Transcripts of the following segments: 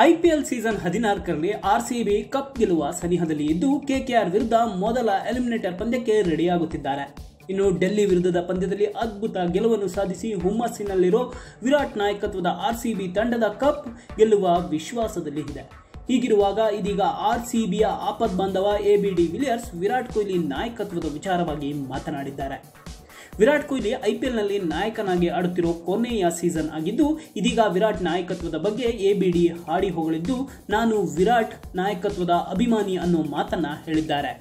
IPL season ಹದಿನಾಲ್ಕರಲ್ಲಿ RCB cup ಗೆಲ್ಲುವ ಸನಿಹದಲ್ಲಿ ಇದ್ದು ಕೆಕೆಆರ್ ವಿರುದ್ಧ ಮೊದಲ ಎಲಿಮಿನೇಟರ್ ಪಂದ್ಯಕ್ಕೆ ರೆಡಿಯಾಗುತ್ತಿದ್ದಾರೆ. ಇನ್ನು ಡೆಲ್ಲಿ ವಿರುದ್ಧದ ಪಂದ್ಯದಲ್ಲಿ ಅದ್ಭುತ ಗೆಲುವನ್ನು ಸಾಧಿಸಿ ಹುಮ್ಮಸ್ಸಿನಲ್ಲಿರೋ ವಿರಾಟ್ ನಾಯಕತ್ವದ ಆರ್ಸಿಬಿ ತಂಡದ ಕಪ್ ಗೆಲ್ಲುವ ವಿಶ್ವಾಸದಲ್ಲಿ ಇದೆ. ಹೀಗಿರುವಾಗ ಇದೀಗ ಆರ್ಸಿಬಿಯ ಆಪದ್ ಬಾಂಧವ ಎಬಿಡಿ ವಿಲಿಯರ್ಸ್ ವಿರಾಟ್ ಕೊಹ್ಲಿ ನಾಯಕತ್ವದ ವಿಚಾರವಾಗಿ ಮಾತನಾಡಿದ್ದಾರೆ. ವಿರಾಟ್ ಕೊಹ್ಲಿ ಐಪಿಎಲ್ನಲ್ಲಿ ನಾಯಕನಾಗಿ ಆಡುತ್ತಿರೋ ಕೊನೆಯ ಸೀಸನ್ ಆಗಿದ್ದು, ಇದೀಗ ವಿರಾಟ್ ನಾಯಕತ್ವದ ಬಗ್ಗೆ ಎಬಿಡಿ ಹಾಡಿ ಹೊಗಳಿದ್ದು, ನಾನು ವಿರಾಟ್ ನಾಯಕತ್ವದ ಅಭಿಮಾನಿ ಅನ್ನೋ ಮಾತನ್ನ ಹೇಳಿದ್ದಾರೆ.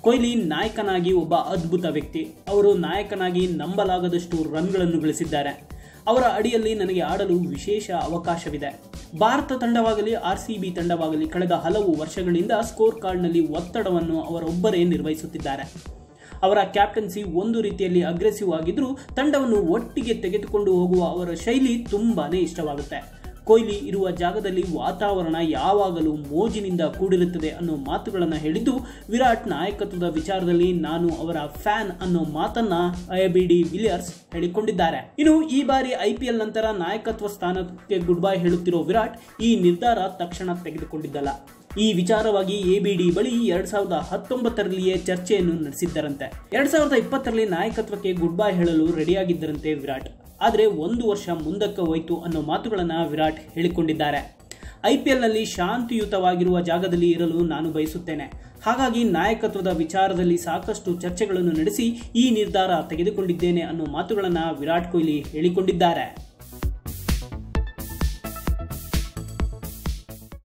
ಕೊಹ್ಲಿ ನಾಯಕನಾಗಿ ಒಬ್ಬ ಅದ್ಭುತ ವ್ಯಕ್ತಿ. ಅವರು ನಾಯಕನಾಗಿ ನಂಬಲಾಗದಷ್ಟು ರನ್ಗಳನ್ನು ಗಳಿಸಿದ್ದಾರೆ. ಅವರ ಅಡಿಯಲ್ಲಿ ನನಗೆ ಆಡಲು ವಿಶೇಷ ಅವಕಾಶವಿದೆ. ಭಾರತ ತಂಡವಾಗಲಿ, ಆರ್ ಸಿ ಬಿ ತಂಡವಾಗಲಿ, ಕಳೆದ ಹಲವು ವರ್ಷಗಳಿಂದ ಸ್ಕೋರ್ ಕಾರ್ಡ್ನಲ್ಲಿ ಒತ್ತಡವನ್ನು ಅವರೊಬ್ಬರೇ ನಿರ್ವಹಿಸುತ್ತಿದ್ದಾರೆ. ಅವರ ಕ್ಯಾಪ್ಟನ್ಸಿ ಒಂದು ರೀತಿಯಲ್ಲಿ ಅಗ್ರೆಸಿವ್ ಆಗಿದ್ರು ತಂಡವನ್ನು ಒಟ್ಟಿಗೆ ತೆಗೆದುಕೊಂಡು ಹೋಗುವ ಅವರ ಶೈಲಿ ತುಂಬಾನೇ ಇಷ್ಟವಾಗುತ್ತೆ. ಕೊಹ್ಲಿ ಇರುವ ಜಾಗದಲ್ಲಿ ವಾತಾವರಣ ಯಾವಾಗಲೂ ಮೋಜಿನಿಂದ ಕೂಡಿರುತ್ತದೆ ಅನ್ನೋ ಮಾತುಗಳನ್ನು ಹೇಳಿದ್ದು, ವಿರಾಟ್ ನಾಯಕತ್ವದ ವಿಚಾರದಲ್ಲಿ ನಾನು ಅವರ ಫ್ಯಾನ್ ಅನ್ನೋ ಮಾತನ್ನ ಐಬಿಡಿ ವಿಲಿಯರ್ಸ್ ಹೇಳಿಕೊಂಡಿದ್ದಾರೆ. ಇನ್ನು ಈ ಬಾರಿ ಐಪಿಎಲ್ ನಂತರ ನಾಯಕತ್ವ ಸ್ಥಾನಕ್ಕೆ ಗುಡ್ ಬೈ ಹೇಳುತ್ತಿರೋ ವಿರಾಟ್ ಈ ನಿರ್ಧಾರ ತಕ್ಷಣ ತೆಗೆದುಕೊಂಡಿದ್ದಲ್ಲ. ಈ ವಿಚಾರವಾಗಿ ಎ ಬಿ ಡಿ ಬಳಿ ಎರಡ್ ಸಾವಿರದ ಹತ್ತೊಂಬತ್ತರಲ್ಲಿಯೇ ಚರ್ಚೆಯನ್ನು ನಡೆಸಿದ್ದರಂತೆ. ಎರಡ್ ಸಾವಿರದ ಇಪ್ಪತ್ತರಲ್ಲಿ ನಾಯಕತ್ವಕ್ಕೆ ಗುಡ್ ಬೈ ಹೇಳಲು ರೆಡಿಯಾಗಿದ್ದರಂತೆ ವಿರಾಟ್. ಆದರೆ ಒಂದು ವರ್ಷ ಮುಂದಕ್ಕೆ ಹೋಯಿತು ಅನ್ನೋ ಮಾತುಗಳನ್ನು ವಿರಾಟ್ ಹೇಳಿಕೊಂಡಿದ್ದಾರೆ. ಐ ಪಿ ಎಲ್ನಲ್ಲಿ ಶಾಂತಿಯುತವಾಗಿರುವ ಜಾಗದಲ್ಲಿ ಇರಲು ನಾನು ಬಯಸುತ್ತೇನೆ. ಹಾಗಾಗಿ ನಾಯಕತ್ವದ ವಿಚಾರದಲ್ಲಿ ಸಾಕಷ್ಟು ಚರ್ಚೆಗಳನ್ನು ನಡೆಸಿ ಈ ನಿರ್ಧಾರ ತೆಗೆದುಕೊಂಡಿದ್ದೇನೆ ಅನ್ನೋ ಮಾತುಗಳನ್ನು ವಿರಾಟ್ ಕೊಹ್ಲಿ ಹೇಳಿಕೊಂಡಿದ್ದಾರೆ.